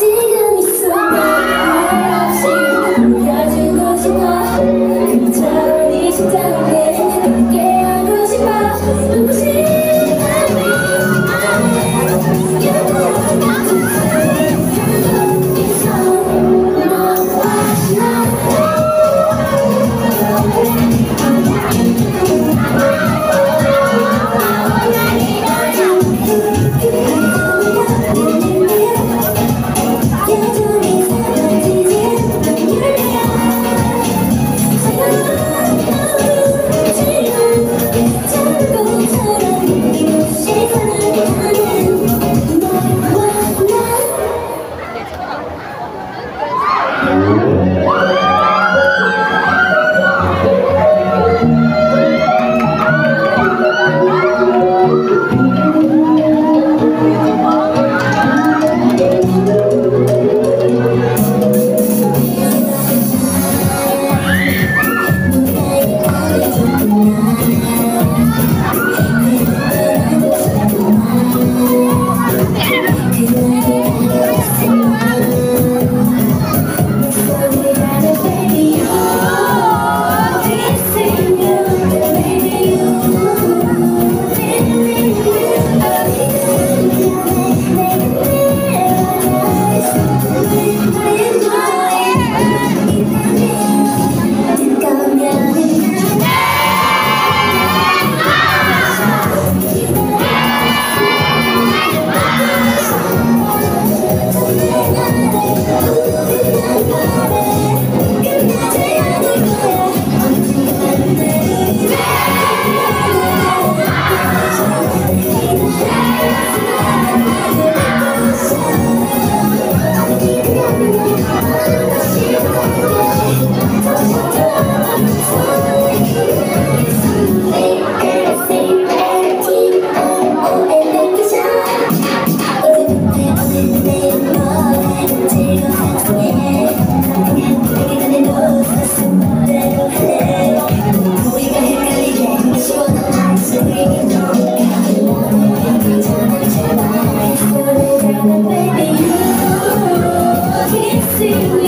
지금 지금